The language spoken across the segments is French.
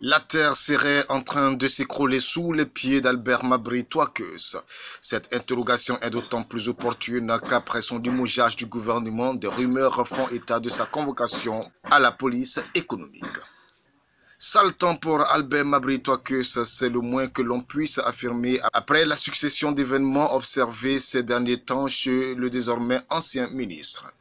La terre serait en train de s'écrouler sous les pieds d'Albert Mabry Toakeus. Cette interrogation est d'autant plus opportune qu'après son limogeage du gouvernement, des rumeurs font état de sa convocation à la police économique. Saltant pour Albert Mabry Toakeus, c'est le moins que l'on puisse affirmer après la succession d'événements observés ces derniers temps chez le désormais ancien ministre.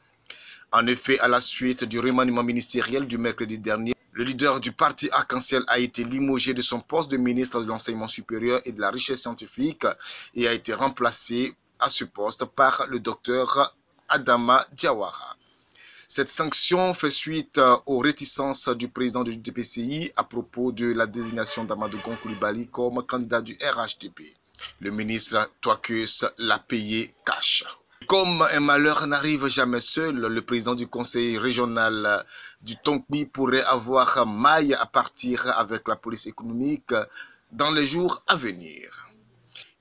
En effet, à la suite du remaniement ministériel du mercredi dernier, le leader du parti Arc-en-Ciel a été limogé de son poste de ministre de l'Enseignement supérieur et de la Richesse scientifique et a été remplacé à ce poste par le docteur Adama Diawara. Cette sanction fait suite aux réticences du président du DPCI à propos de la désignation d'Amadou Koulibaly comme candidat du RHDP. Le ministre Toakus l'a payé cash. Comme un malheur n'arrive jamais seul, le président du conseil régional du Tonkbi pourrait avoir maille à partir avec la police économique dans les jours à venir.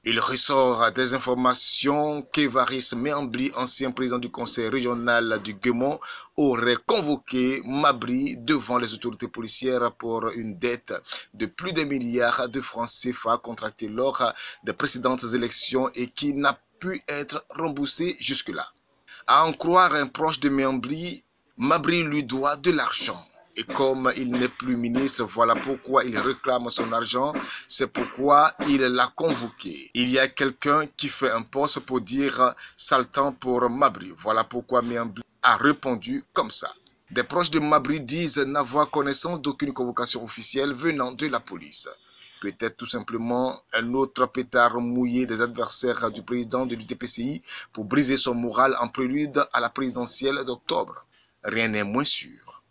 Il ressort des informations qu'Evaris Méambli, ancien président du conseil régional du Guémont, aurait convoqué Mabri devant les autorités policières pour une dette de plus d'un milliard de francs CFA contractée lors des précédentes élections et qui n'a pu être remboursé jusque-là. À en croire un proche de Méambri, Mabri lui doit de l'argent. Et comme il n'est plus ministre, voilà pourquoi il réclame son argent. C'est pourquoi il l'a convoqué. Il y a quelqu'un qui fait un poste pour dire saltant pour Mabri. Voilà pourquoi Méambri a répondu comme ça. Des proches de Mabri disent n'avoir connaissance d'aucune convocation officielle venant de la police peut-être tout simplement un autre pétard mouillé des adversaires du président de l'UTPCI pour briser son moral en prélude à la présidentielle d'octobre. Rien n'est moins sûr.